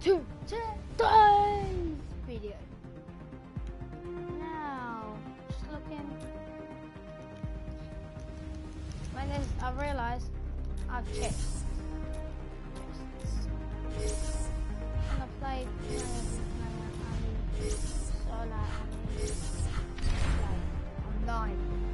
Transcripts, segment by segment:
to today's video. Now, just looking. When this, I've realised I've checked. And I've played. Um, no, no, no, so like, like,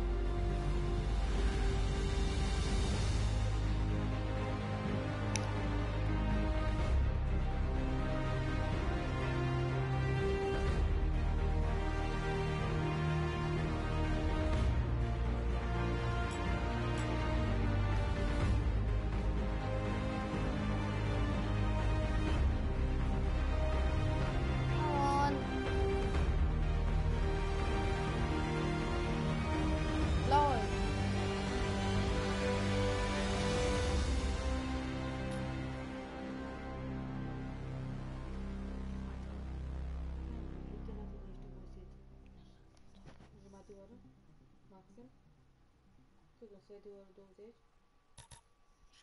Tudo, você deu o 20.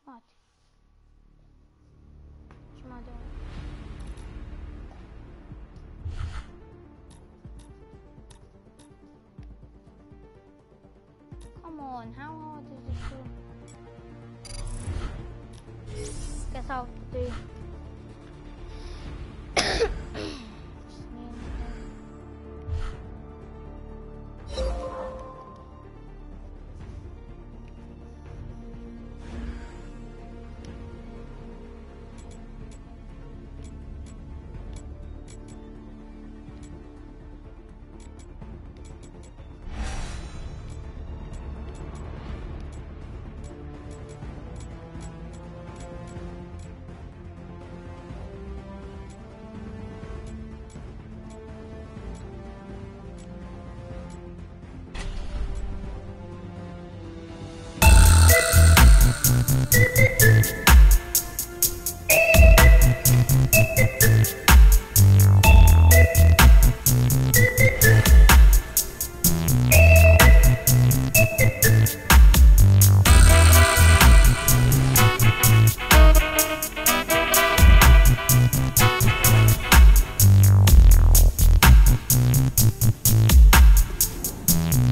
Smart. Smart. Come on, how hard is this? to- Guess I'll do. Just me and him. Hey, I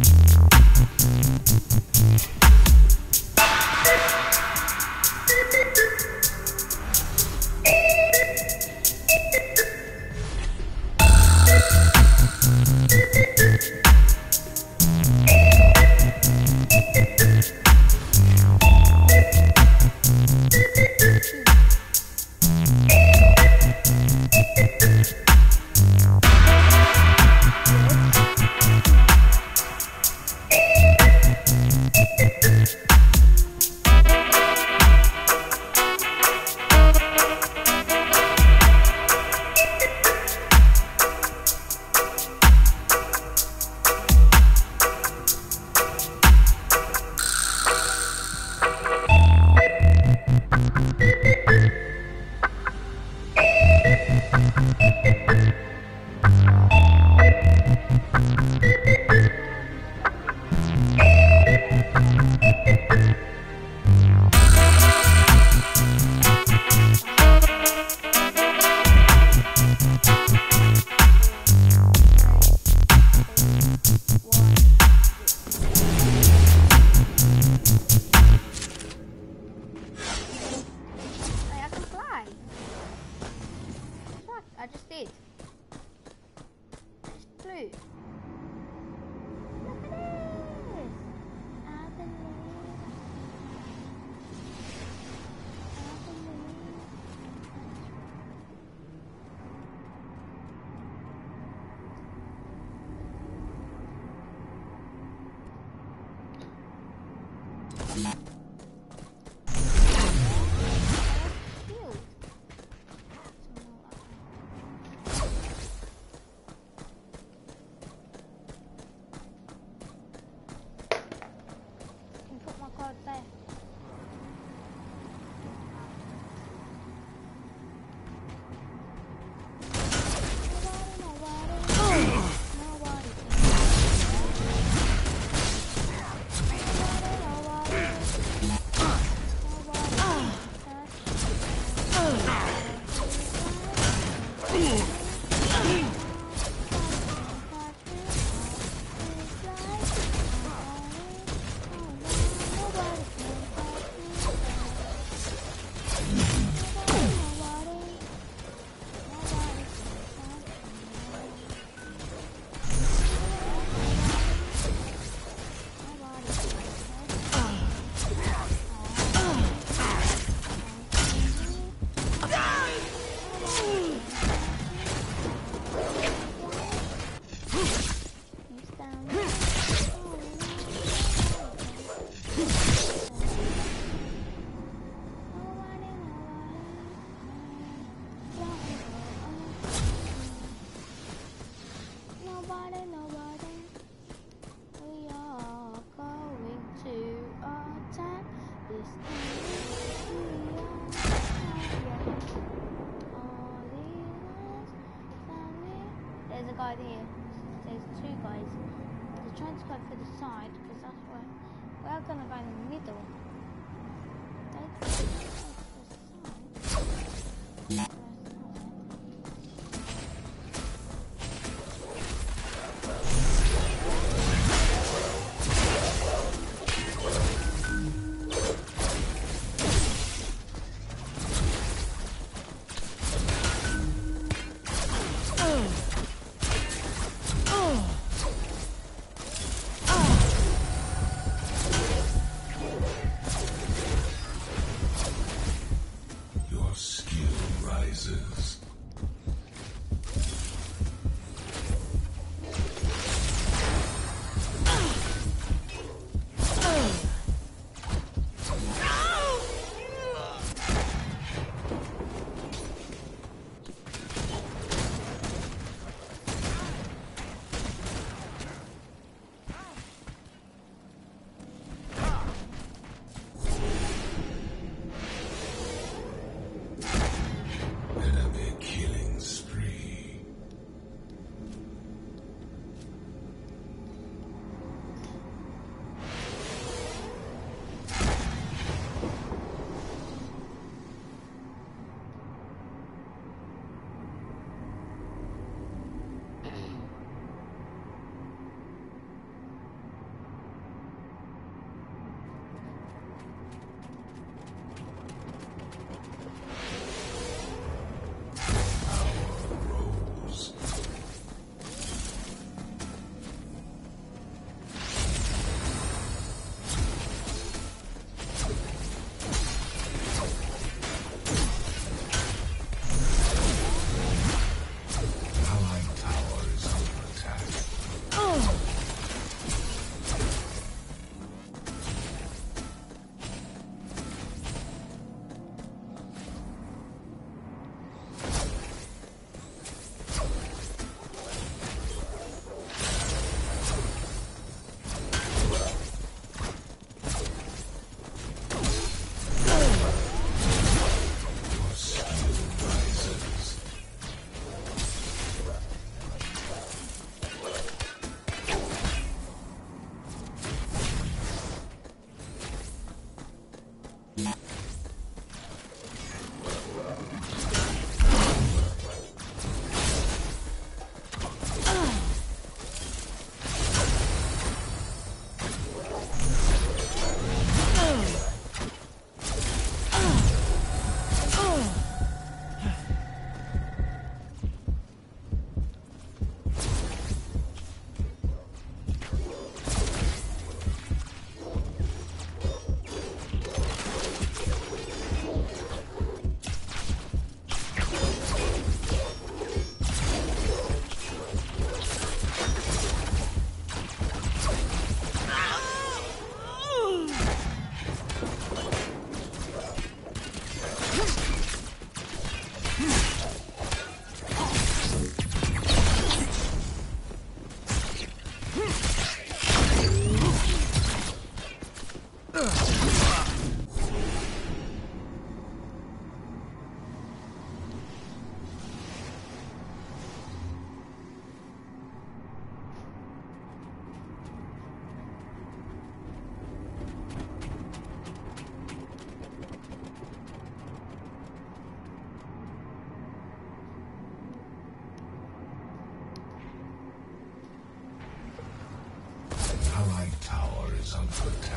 can fly. What? I just did. I just flew. Look at this. I believe. I believe. Shield. Can put my card there. Nobody, nobody. Nobody, nobody. Is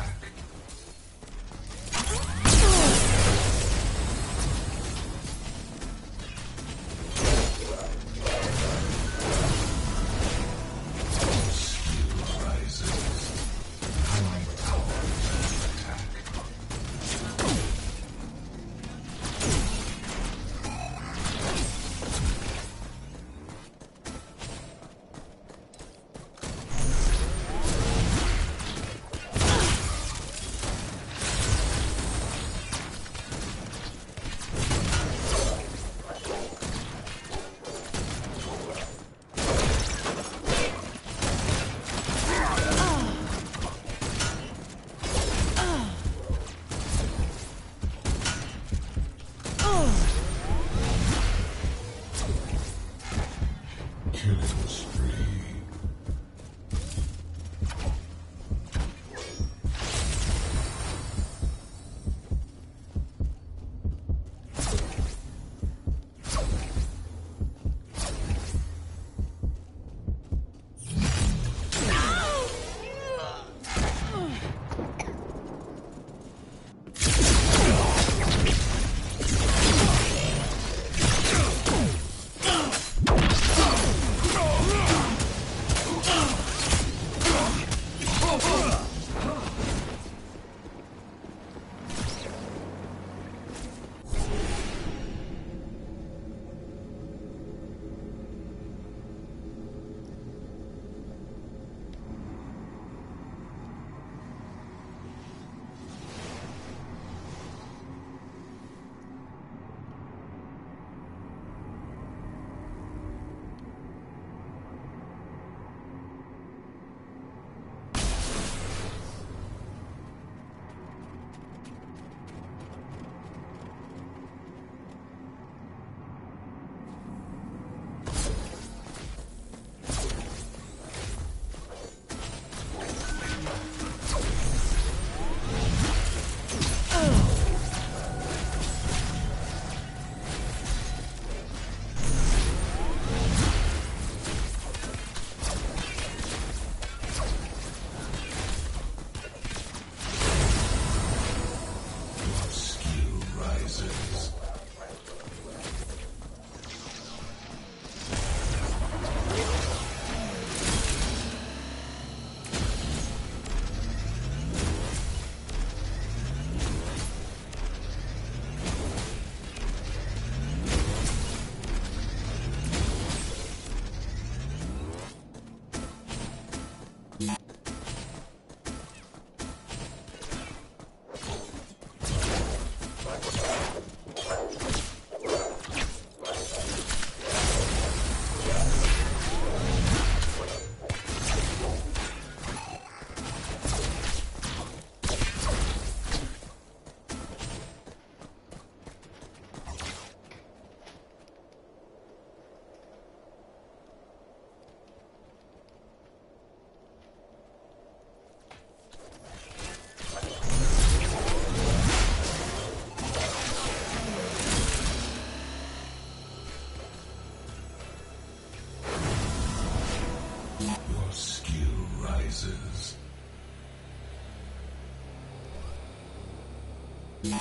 Yeah.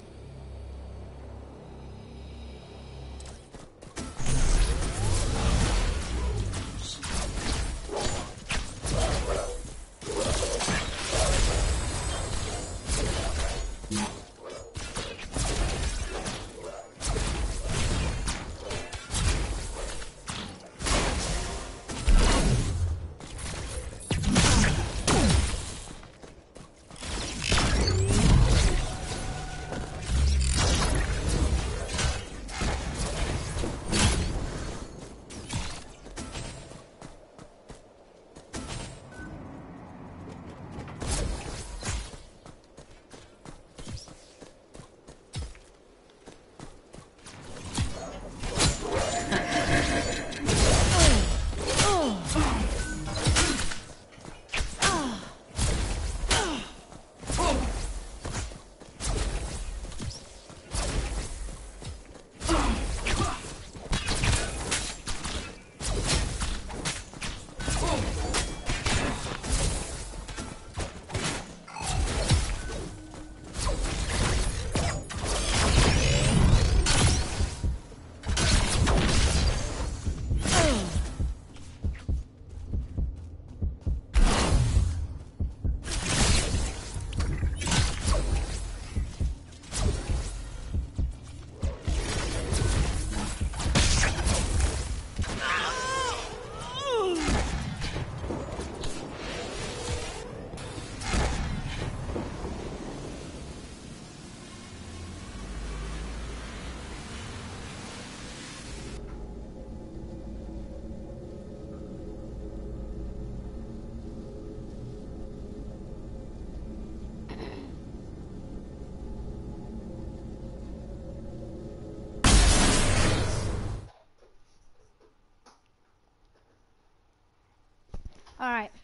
Rises. Alright.